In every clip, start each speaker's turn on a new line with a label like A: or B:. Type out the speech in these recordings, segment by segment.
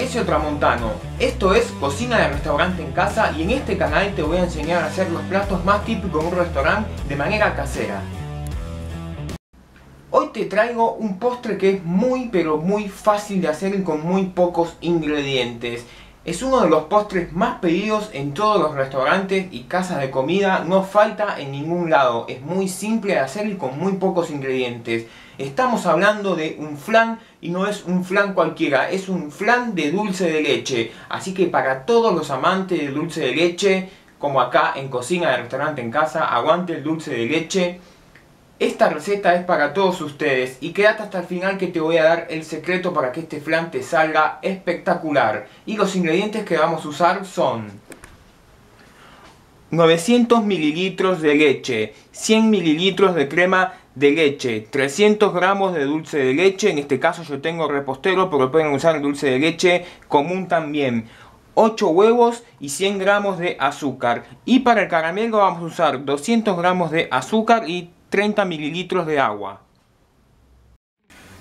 A: Alessio Tramontano. Esto es Cocina de Restaurante en Casa y en este canal te voy a enseñar a hacer los platos más típicos de un restaurante de manera casera. Hoy te traigo un postre que es muy pero muy fácil de hacer y con muy pocos ingredientes. Es uno de los postres más pedidos en todos los restaurantes y casas de comida, no falta en ningún lado, es muy simple de hacer y con muy pocos ingredientes. Estamos hablando de un flan y no es un flan cualquiera, es un flan de dulce de leche. Así que para todos los amantes de dulce de leche, como acá en Cocina de Restaurante en Casa, aguante el dulce de leche. Esta receta es para todos ustedes y quédate hasta el final que te voy a dar el secreto para que este flan te salga espectacular. Y los ingredientes que vamos a usar son 900 mililitros de leche, 100 mililitros de crema de leche, 300 gramos de dulce de leche, en este caso yo tengo repostero, pero pueden usar dulce de leche común también. 8 huevos y 100 gramos de azúcar. Y para el caramelo vamos a usar 200 gramos de azúcar y 30 mililitros de agua.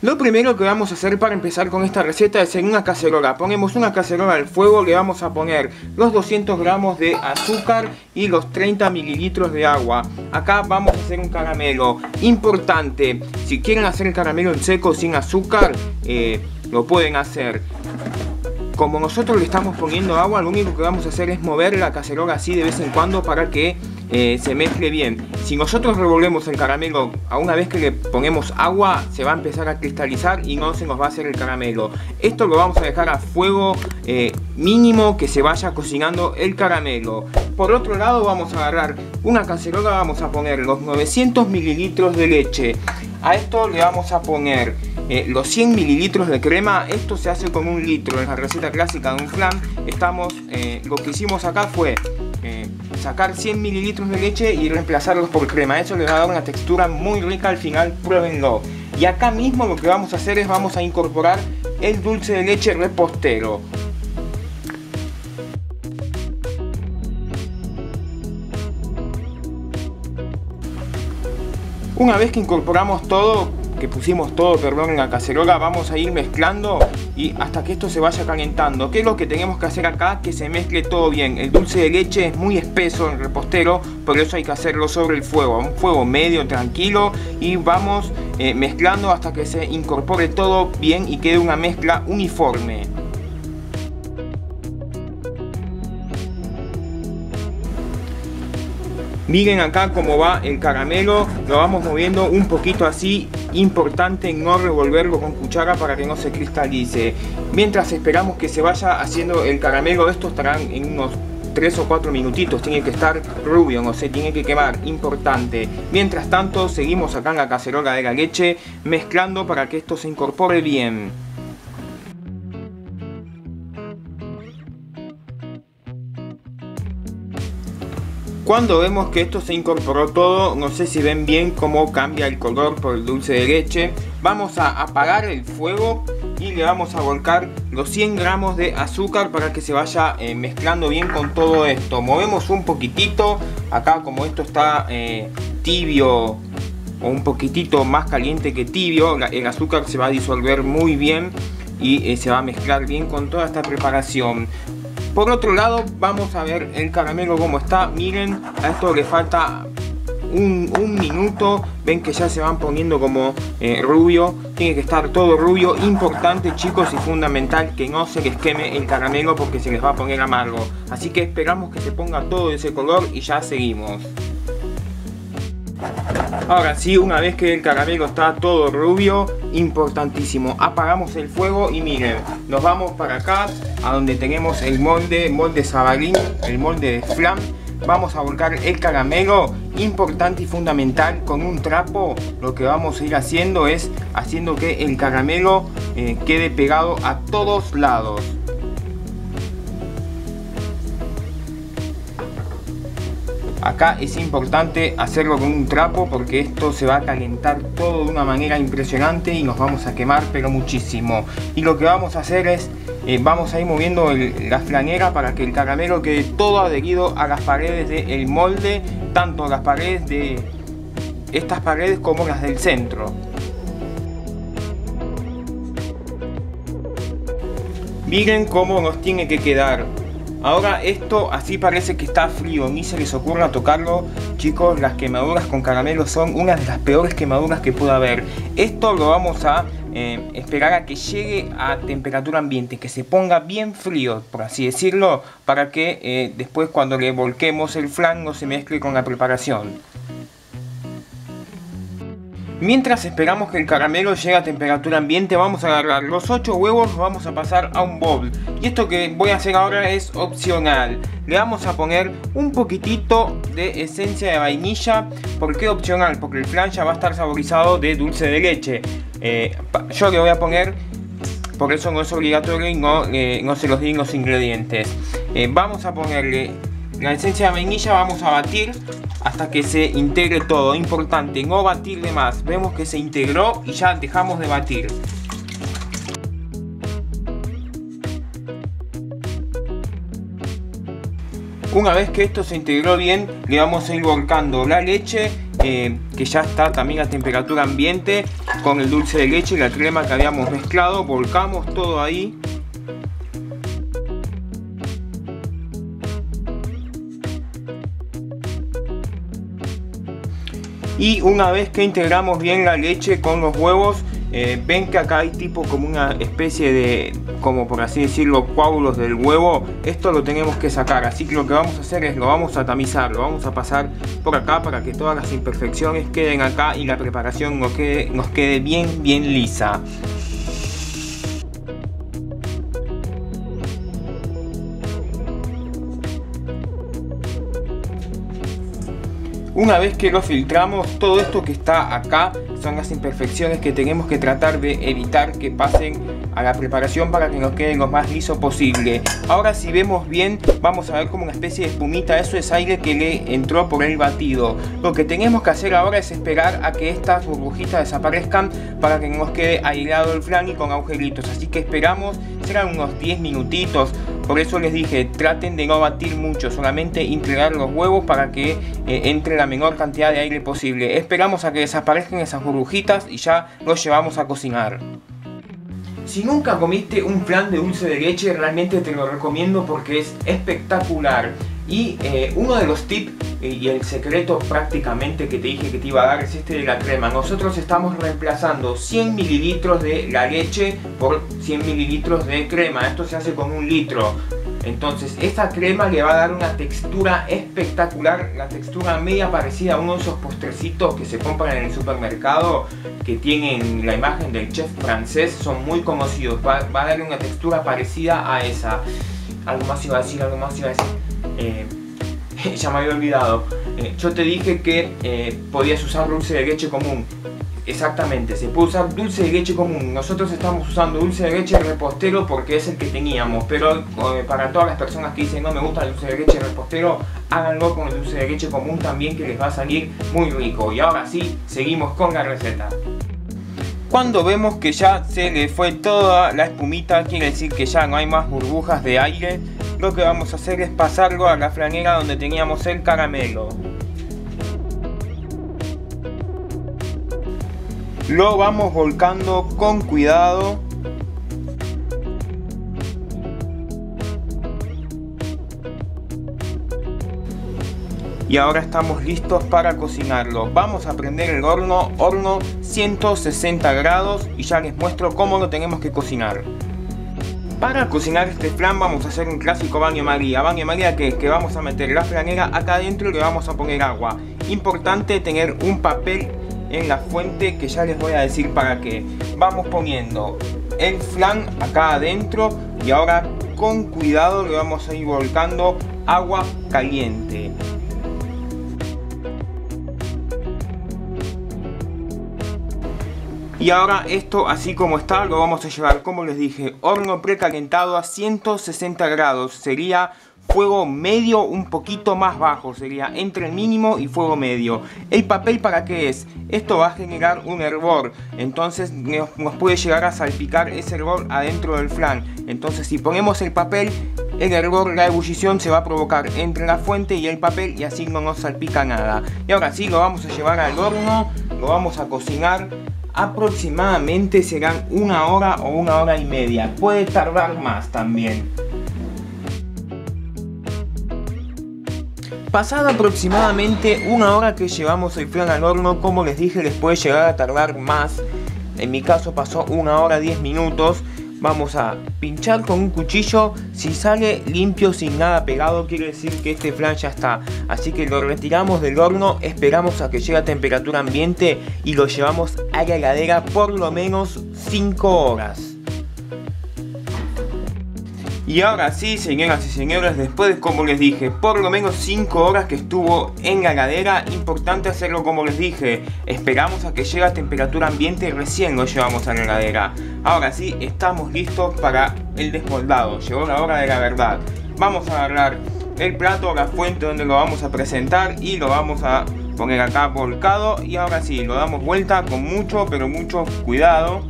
A: Lo primero que vamos a hacer para empezar con esta receta es en una cacerola. Ponemos una cacerola al fuego, le vamos a poner los 200 gramos de azúcar y los 30 mililitros de agua. Acá vamos a hacer un caramelo. Importante, si quieren hacer el caramelo en seco sin azúcar, eh, lo pueden hacer. Como nosotros le estamos poniendo agua, lo único que vamos a hacer es mover la cacerola así de vez en cuando para que eh, se mezcle bien. Si nosotros revolvemos el caramelo a una vez que le ponemos agua, se va a empezar a cristalizar y no se nos va a hacer el caramelo. Esto lo vamos a dejar a fuego eh, mínimo que se vaya cocinando el caramelo. Por otro lado vamos a agarrar una cacerola, vamos a poner los 900 mililitros de leche. A esto le vamos a poner eh, los 100 mililitros de crema. Esto se hace con un litro. En la receta clásica de un flan, estamos, lo que hicimos acá fue sacar 100 mililitros de leche y reemplazarlos por crema. Eso le va a dar una textura muy rica al final, pruébenlo. Y acá mismo lo que vamos a hacer es vamos a incorporar el dulce de leche repostero. Una vez que incorporamos todo, que pusimos todo, perdón, en la cacerola, vamos a ir mezclando y hasta que esto se vaya calentando. ¿Qué es lo que tenemos que hacer acá? Que se mezcle todo bien. El dulce de leche es muy espeso en repostero, por eso hay que hacerlo sobre el fuego, un fuego medio, tranquilo y vamos eh, mezclando hasta que se incorpore todo bien y quede una mezcla uniforme. Miren acá cómo va el caramelo, lo vamos moviendo un poquito así, importante no revolverlo con cuchara para que no se cristalice. Mientras esperamos que se vaya haciendo el caramelo, esto estarán en unos 3 o 4 minutitos, tiene que estar rubio, no se tiene que quemar, importante. Mientras tanto, seguimos acá en la cacerola de la leche, mezclando para que esto se incorpore bien. Cuando vemos que esto se incorporó todo, no sé si ven bien cómo cambia el color por el dulce de leche. Vamos a apagar el fuego y le vamos a volcar los 100 gramos de azúcar para que se vaya eh, mezclando bien con todo esto. Movemos un poquitito, acá como esto está eh, tibio o un poquitito más caliente que tibio, el azúcar se va a disolver muy bien y eh, se va a mezclar bien con toda esta preparación. Por otro lado, vamos a ver el caramelo como está. Miren, a esto le falta un, minuto. Ven que ya se van poniendo como eh, rubio. Tiene que estar todo rubio. Importante, chicos, y fundamental que no se les queme el caramelo porque se les va a poner amargo. Así que esperamos que se ponga todo ese color y ya seguimos. Ahora sí, una vez que el caramelo está todo rubio, importantísimo, apagamos el fuego y miren, nos vamos para acá, a donde tenemos el molde, molde sabalín, el molde de flan. Vamos a volcar el caramelo, importante y fundamental, con un trapo, lo que vamos a ir haciendo es haciendo que el caramelo eh, quede pegado a todos lados. Acá es importante hacerlo con un trapo porque esto se va a calentar todo de una manera impresionante y nos vamos a quemar pero muchísimo. Y lo que vamos a hacer es, eh, vamos a ir moviendo la flanera para que el caramelo quede todo adherido a las paredes del molde, tanto las paredes de estas paredes como las del centro. Miren cómo nos tiene que quedar. Ahora esto así parece que está frío, ni se les ocurra tocarlo. Chicos, las quemaduras con caramelo son una de las peores quemaduras que pueda haber. Esto lo vamos a eh, esperar a que llegue a temperatura ambiente, que se ponga bien frío, por así decirlo, para que eh, después cuando le volquemos el flan no se mezcle con la preparación. Mientras esperamos que el caramelo llegue a temperatura ambiente, vamos a agarrar los 8 huevos, vamos a pasar a un bowl. Y esto que voy a hacer ahora es opcional. Le vamos a poner un poquitito de esencia de vainilla. ¿Por qué opcional? Porque el flan ya va a estar saborizado de dulce de leche. Eh, yo le voy a poner, por eso no es obligatorio y no, eh, no se los di los ingredientes. Eh, vamos a ponerle la esencia de vainilla, vamos a batir hasta que se integre todo. Importante, no batir de más. Vemos que se integró y ya dejamos de batir. Una vez que esto se integró bien, le vamos a ir volcando la leche, eh, que ya está también a temperatura ambiente, con el dulce de leche y la crema que habíamos mezclado. Volcamos todo ahí. Y una vez que integramos bien la leche con los huevos eh, ven que acá hay tipo como una especie de como por así decirlo coágulos del huevo. Esto lo tenemos que sacar así que lo que vamos a hacer es lo vamos a tamizar lo vamos a pasar por acá para que todas las imperfecciones queden acá y la preparación nos quede, nos quede bien bien lisa Una vez que lo filtramos, todo esto que está acá son las imperfecciones que tenemos que tratar de evitar que pasen a la preparación para que nos quede lo más liso posible. Ahora si vemos bien, vamos a ver como una especie de espumita, eso es aire que le entró por el batido. Lo que tenemos que hacer ahora es esperar a que estas burbujitas desaparezcan para que nos quede aireado el flan y con agujeritos. Así que esperamos, unos 10 minutitos por eso les dije, traten de no batir mucho, solamente integrar los huevos para que eh, entre la menor cantidad de aire posible. Esperamos a que desaparezcan esas burbujitas y ya los llevamos a cocinar. Si nunca comiste un flan de dulce de leche, realmente te lo recomiendo porque es espectacular. Y eh, uno de los tips eh, y el secreto prácticamente que te dije que te iba a dar es este de la crema. Nosotros estamos reemplazando 100 mililitros de la leche por 100 mililitros de crema. Esto se hace con un litro. Entonces esta crema le va a dar una textura espectacular, la textura media parecida a uno de esos postrecitos que se compran en el supermercado que tienen la imagen del chef francés, son muy conocidos, va, va a darle una textura parecida a esa. Algo más iba a decir, algo más iba a decir. Eh, ya me había olvidado. Eh, yo te dije que eh, podías usar dulce de leche común. Exactamente, se puede usar dulce de leche común. Nosotros estamos usando dulce de leche repostero porque es el que teníamos. Pero para todas las personas que dicen no me gusta el dulce de leche repostero, háganlo con el dulce de leche común también que les va a salir muy rico. Y ahora sí, seguimos con la receta. Cuando vemos que ya se le fue toda la espumita, quiere decir que ya no hay más burbujas de aire, lo que vamos a hacer es pasarlo a la flanera donde teníamos el caramelo. Lo vamos volcando con cuidado y ahora estamos listos para cocinarlo. Vamos a prender el horno, horno 160 grados y ya les muestro cómo lo tenemos que cocinar. Para cocinar este flan vamos a hacer un clásico baño maría. Baño maría que que vamos a meter la flanera acá adentro y le vamos a poner agua. Importante tener un papel en la fuente que ya les voy a decir para qué. Vamos poniendo el flan acá adentro y ahora con cuidado le vamos a ir volcando agua caliente. Y ahora esto así como está lo vamos a llevar, como les dije, horno precalentado a 160 grados. Sería fuego medio un poquito más bajo, sería entre el mínimo y fuego medio. ¿El papel para qué es? Esto va a generar un hervor, entonces nos, puede llegar a salpicar ese hervor adentro del flan. Entonces si ponemos el papel, el hervor, la ebullición se va a provocar entre la fuente y el papel y así no nos salpica nada. Y ahora sí, lo vamos a llevar al horno, lo vamos a cocinar aproximadamente serán una hora o una hora y media. Puede tardar más también. Pasada aproximadamente una hora que llevamos el flan al horno, como les dije, les puede llegar a tardar más. En mi caso pasó una hora 10 minutos. Vamos a pinchar con un cuchillo. Si sale limpio sin nada pegado, quiere decir que este flan ya está. Así que lo retiramos del horno, esperamos a que llegue a temperatura ambiente y lo llevamos a la heladera por lo menos 5 horas. Y ahora sí, señoras y señores, después de como les dije, por lo menos 5 horas que estuvo en la heladera, importante hacerlo como les dije, esperamos a que llegue a temperatura ambiente y recién lo llevamos a la heladera. Ahora sí, estamos listos para el desmoldado, llegó la hora de la verdad. Vamos a agarrar el plato, la fuente donde lo vamos a presentar y lo vamos a poner acá volcado y ahora sí, lo damos vuelta con mucho pero mucho cuidado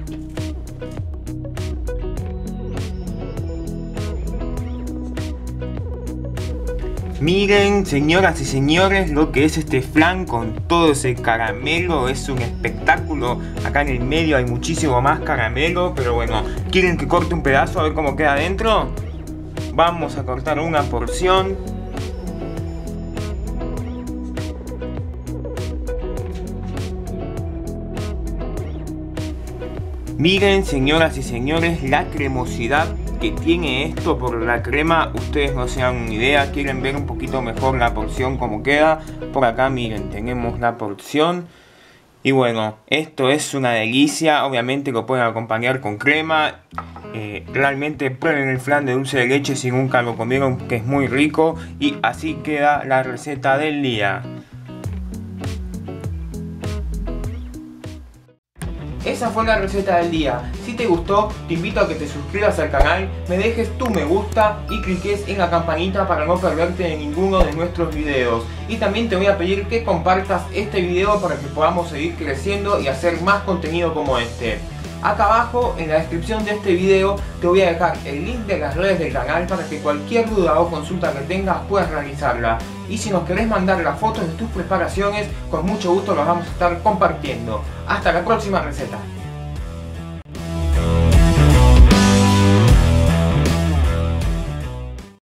A: Miren, señoras y señores, lo que es este flan con todo ese caramelo. Es un espectáculo. Acá en el medio hay muchísimo más caramelo. Pero bueno, ¿quieren que corte un pedazo a ver cómo queda adentro? Vamos a cortar una porción. Miren, señoras y señores, la cremosidad que tiene esto por la crema, ustedes no se dan una idea, quieren ver un poquito mejor la porción como queda, por acá miren, tenemos la porción. Y bueno, esto es una delicia, obviamente lo pueden acompañar con crema. Eh, realmente prueben el flan de dulce de leche si nunca lo comieron, que es muy rico. Y así queda la receta del día. Esa fue la receta del día. Si te gustó, te invito a que te suscribas al canal, me dejes tu me gusta y cliques en la campanita para no perderte de ninguno de nuestros videos. Y también te voy a pedir que compartas este video para que podamos seguir creciendo y hacer más contenido como este. Acá abajo en la descripción de este video te voy a dejar el link de las redes del canal para que cualquier duda o consulta que tengas puedas realizarla. Y si nos querés mandar las fotos de tus preparaciones, con mucho gusto las vamos a estar compartiendo. Hasta la próxima receta.